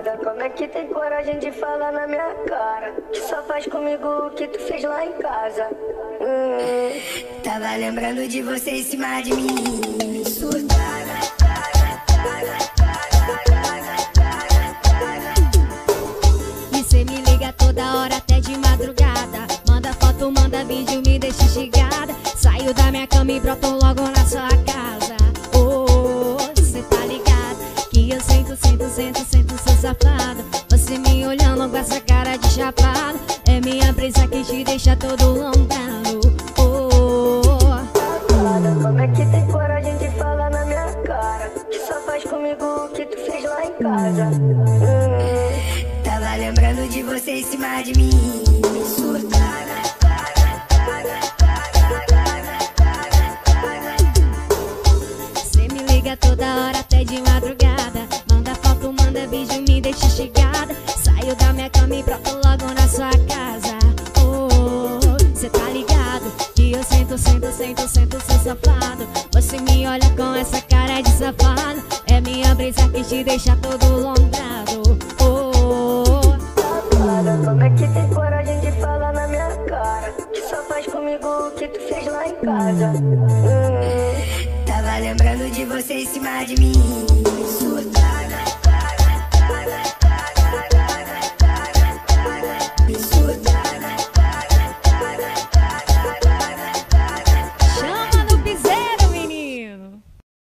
Safada, como é que tem coragem de falar na minha cara? Que só faz comigo o que tu fez lá em casa. Hum. Tava lembrando de você em cima de mim. Surtada. E cê me liga toda hora até de madrugada. Manda foto, manda vídeo, me deixa instigada. Saio da minha cama e broto logo na sua casa. Oh, cê tá ligado? Que eu sento, sento, sento, sento, sou safado. Você me olhando com essa cara de chapado. É minha brisa que te deixa todo lombrado. Oh, Safada, como é que tem coragem de falar na minha cara? Que só faz comigo o que tu fez lá em casa. Hum. Tava lembrando de você em cima de mim. Surtada. Cê me liga toda hora até de madrugada. Vídeo, me deixa instigada. Saio da minha cama e broto logo na sua casa. Oh, cê tá ligado? Que eu sento, sento, sento, sento, sou safado. Você me olha com essa cara de safado. É minha brisa que te deixa todo lombrado. Oh, Safada, como é que tem coragem de falar na minha cara? Que só faz comigo o que tu fez lá em casa. Hum. Tava lembrando de você em cima de mim. Surtada.